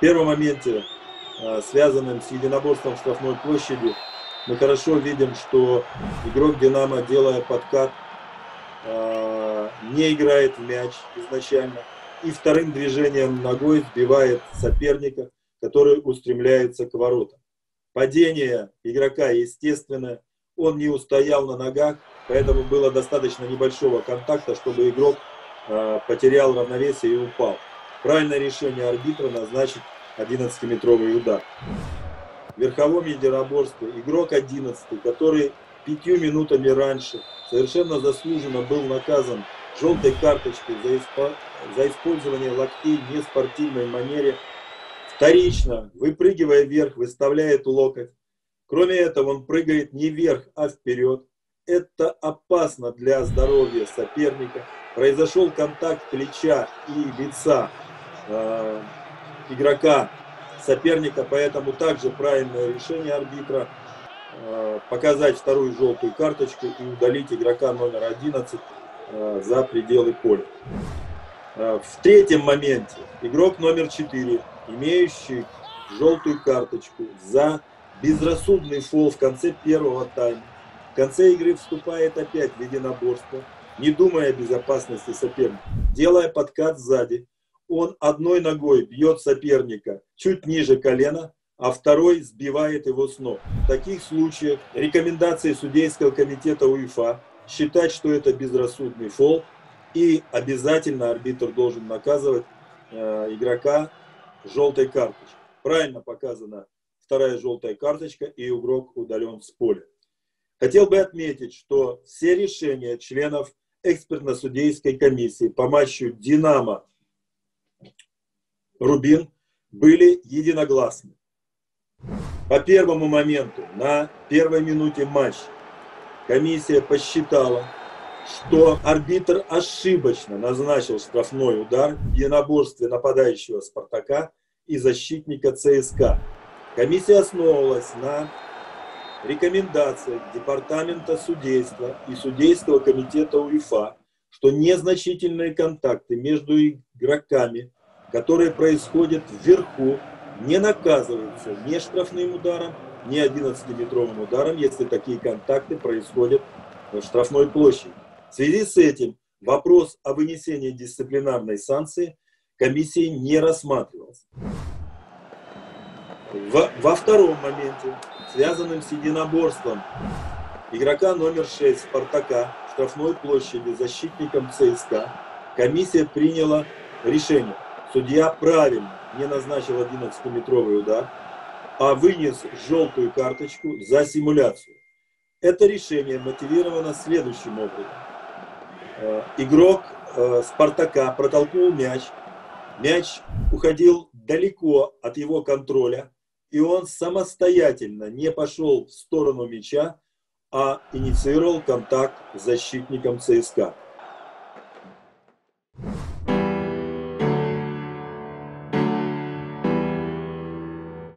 В первом моменте, э, связанном с единоборством в штрафной площади, мы хорошо видим, что игрок «Динамо», делая подкат, э, не играет в мяч изначально и вторым движением ногой сбивает соперника, который устремляется к воротам. Падение игрока естественное, он не устоял на ногах, поэтому было достаточно небольшого контакта, чтобы игрок э, потерял равновесие и упал. Правильное решение арбитра назначить 11-метровый удар. В верховом единоборстве игрок 11, который пятью минутами раньше совершенно заслуженно был наказан желтой карточкой за, испо... за использование локтей в неспортивной манере, вторично, выпрыгивая вверх, выставляет локоть. Кроме этого, он прыгает не вверх, а вперед. Это опасно для здоровья соперника. Произошел контакт плеча и лица э, игрока соперника, поэтому также правильное решение арбитра э, показать вторую желтую карточку и удалить игрока номер 11 э, за пределы поля. В третьем моменте игрок номер 4, имеющий желтую карточку за безрассудный фол в конце первого тайма, в конце игры вступает опять в единоборство, не думая о безопасности соперника, делая подкат сзади, он одной ногой бьет соперника чуть ниже колена, а второй сбивает его с ног. В таких случаях рекомендации судейского комитета УЕФА считать, что это безрассудный фол, и обязательно арбитр должен наказывать э, игрока желтой карточкой. Правильно показана вторая желтая карточка, и игрок удален с поля. Хотел бы отметить, что все решения членов экспертно-судейской комиссии по матчу «Динамо» Рубин были единогласны. По первому моменту, на первой минуте матча, комиссия посчитала, что арбитр ошибочно назначил штрафной удар в единоборстве нападающего Спартака и защитника ЦСКА. Комиссия основывалась на рекомендациях Департамента судейства и Судейского комитета УЕФА, что незначительные контакты между игроками которые происходят вверху, не наказываются ни штрафным ударом, ни 11-метровым ударом, если такие контакты происходят в штрафной площади. В связи с этим вопрос о вынесении дисциплинарной санкции комиссии не рассматривался. Во, во втором моменте, связанном с единоборством игрока номер 6 Спартака в штрафной площади защитником ЦСКА, комиссия приняла решение – Судья правильно не назначил 11-метровый удар, а вынес желтую карточку за симуляцию. Это решение мотивировано следующим образом. Э, игрок э, Спартака протолкнул мяч, мяч уходил далеко от его контроля, и он самостоятельно не пошел в сторону мяча, а инициировал контакт с защитником ЦСКА.